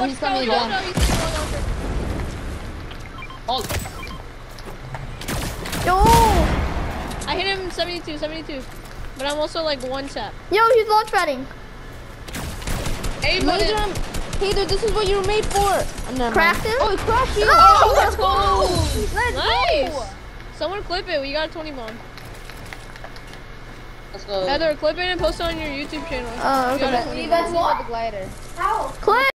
Oh, he's coming go, down. go, he's gonna Yo. I hit him 72, 72. But I'm also like one tap. yo, he's launch padding. Hey, Laser him. Hey, dude, this is what you were made for. Oh, no, Cracked him? Oh, he crashed you. Oh, let's go. Let's Nice. go. Someone clip it. We got a 20 bomb. Let's go. Heather, clip it and post it on your YouTube channel. Oh, okay. 20 You guys need the glider. How? Clip.